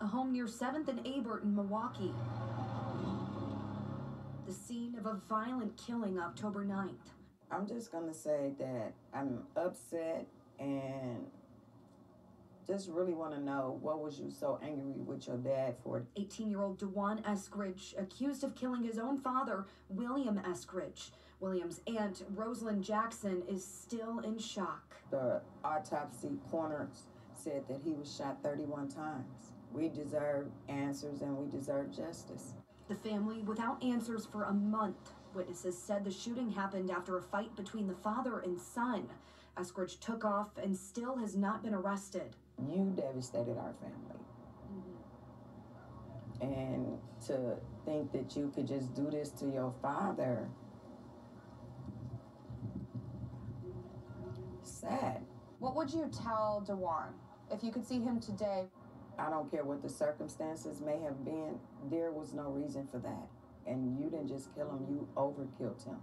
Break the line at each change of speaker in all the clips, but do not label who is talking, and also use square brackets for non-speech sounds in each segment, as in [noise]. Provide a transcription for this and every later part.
a home near 7th and Abert in Milwaukee. The scene of a violent killing October 9th.
I'm just going to say that I'm upset and just really want to know what was you so angry with your dad for?
18-year-old Dewan Eskridge accused of killing his own father, William Eskridge. William's aunt, Rosalind Jackson, is still in shock.
The autopsy coroners said that he was shot 31 times. We deserve answers and we deserve justice.
The family without answers for a month. Witnesses said the shooting happened after a fight between the father and son. Eskridge took off and still has not been arrested.
You devastated our family. Mm-hmm. And to think that you could just do this to your father, sad.
What would you tell Dewan if you could see him today?
I don't care what the circumstances may have been, there was no reason for that. And you didn't just kill him, you overkilled him.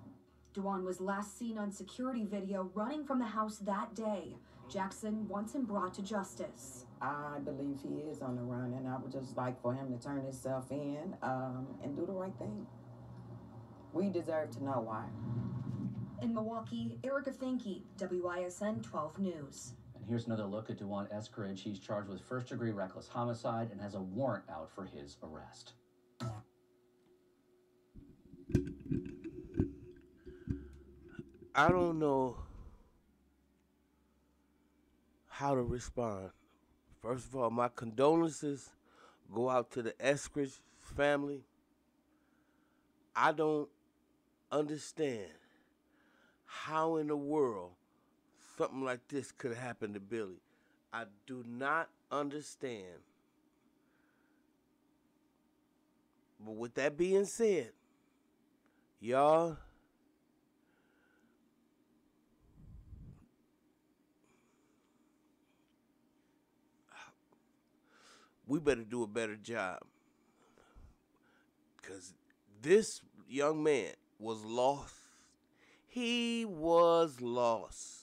Dewan was last seen on security video running from the house that day. Jackson wants him brought to justice.
I believe he is on the run, and I would just like for him to turn himself in um, and do the right thing. We deserve to know why.
In Milwaukee, Erica Finke, WISN 12 News.
Here's another look at Dewan Eskridge. He's charged with first degree reckless homicide and has a warrant out for his arrest.
I don't know how to respond. First of all, my condolences go out to the Eskridge family. I don't understand how in the world something like this could happen to Billy. I do not understand. But with that being said, y'all we better do a better job. Because this young man was lost. He was lost.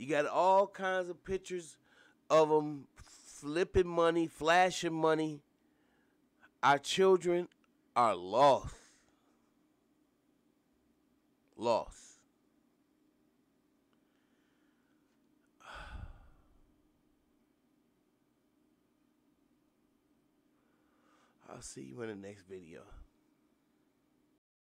You got all kinds of pictures of them flipping money, flashing money. Our children are lost. Lost. [sighs] I'll see you in the next video.